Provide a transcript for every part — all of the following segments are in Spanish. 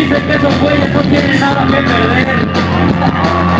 Dicen que esos güeyes no tienen nada que perder.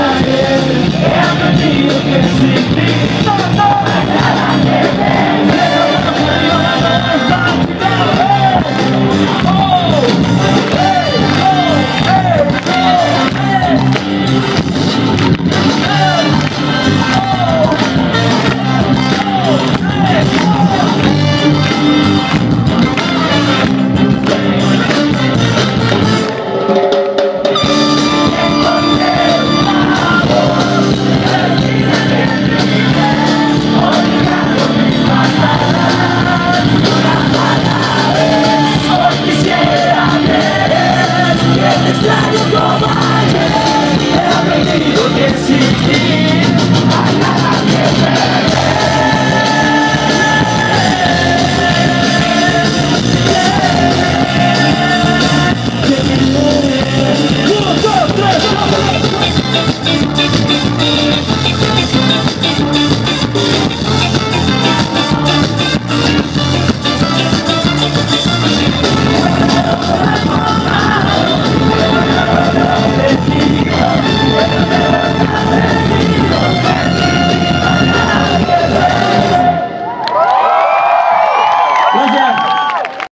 It's you.